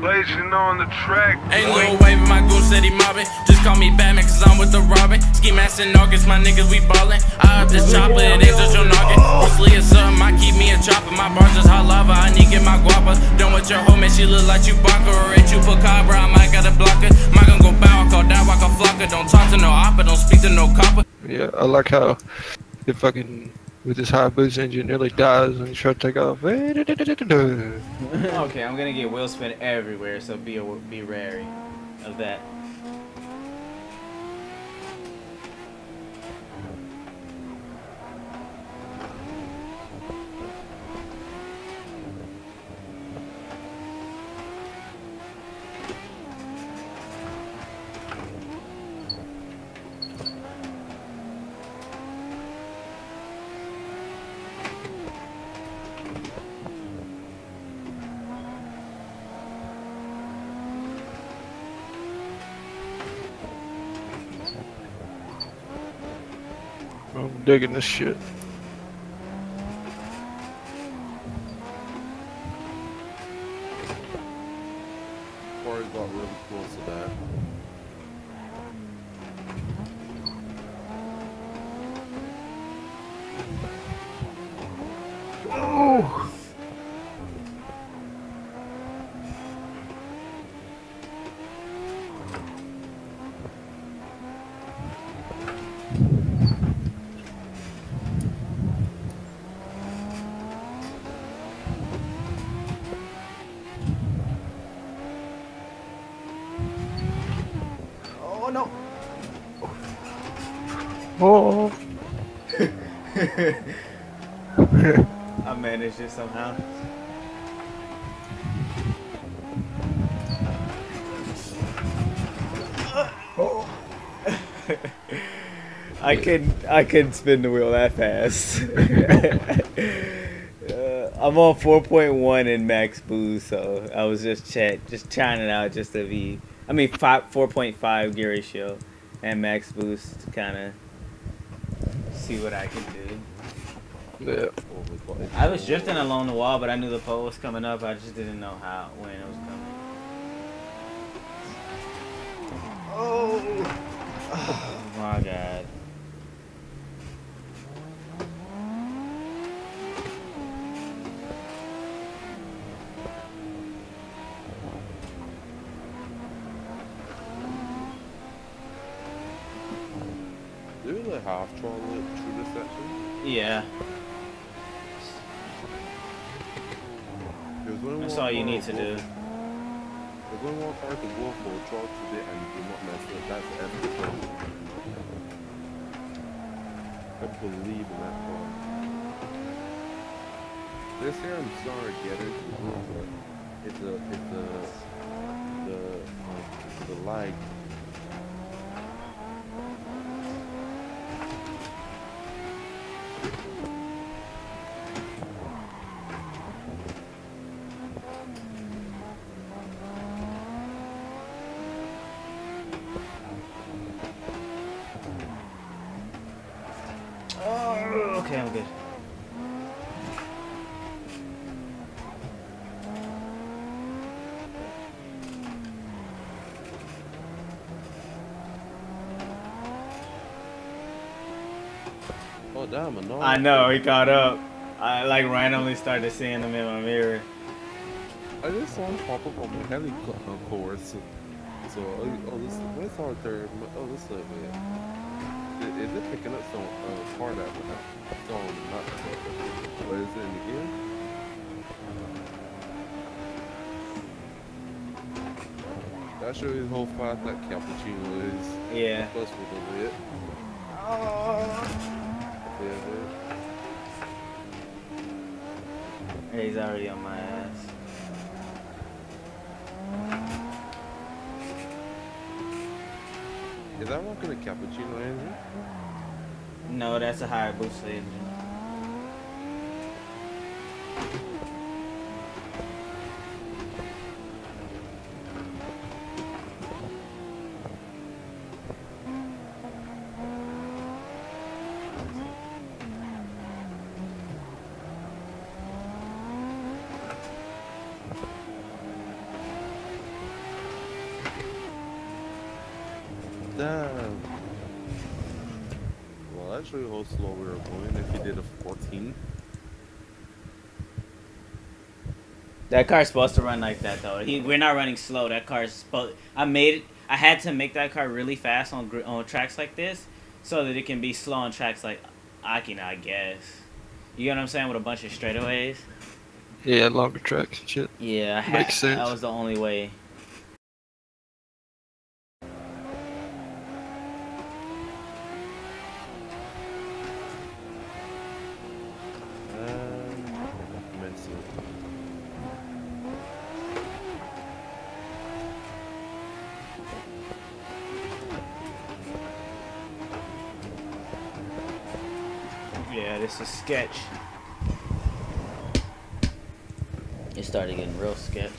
Blazing on the track. Ain't no waving, my goon said he mobbing. Just call me Batman, cause I'm with the Robin. Ski mask and August, my niggas, we ballin'. I up this chopper, it ain't just your noggin. Bruce Lee or something, I keep me a chopper. My bars just hot lava, I need get my guapa. Done with your homie, she look like Chewbacca. Or at you Chupacabra, I might gotta block her. Might gonna go bow, I call down, walk a flocker. Don't talk to no oppa, don't speak to no copper. Yeah, I like how it fucking with this high boost engine nearly dies when you try to take off. okay, I'm gonna get wheel spin everywhere, so be be wary of that. I'm digging this shit. Corey got really close to that. Oh! I managed it somehow. I can I can spin the wheel that fast. uh, I'm on 4.1 in max boost, so I was just check just trying it out just to be. I mean, five 4.5 gear ratio and max boost kind of see what I can do. Yeah. I was drifting along the wall, but I knew the pole was coming up. I just didn't know how when it was coming. Oh, oh my god. There was a half through this section. Yeah, that's all you need to do. There's one car to go for, troll today and do not mess with. That's everything. I believe in that car. This here, I'm sorry, get it, it's a, it's a, the, um, the. Oh, okay, I'm good. Oh damn, no. I know he caught up. I like randomly started seeing him in my mirror. I just saw him pop up on my heli co- uh, course. So, oh, oh this, where's our third? Oh, this is it. Is, is it picking up some uh, part out of that? No, not. What is it in the gear? That shows you how fast that cappuccino is. Yeah. Plus with a bit. Yeah, He's already on my ass. Is that one a cappuccino engine? No, that's a higher boost engine. Well, that shows you how slow we were going. If you did a 14, That car's supposed to run like that though. He, we're not running slow. That car's supposed. I made it. I had to make that car really fast on on tracks like this, so that it can be slow on tracks like Akina, I guess. You know what I'm saying with a bunch of straightaways. Yeah, longer tracks and shit. Yeah, I Makes sense. that was the only way. Yeah, this is sketch. It started getting real sketch.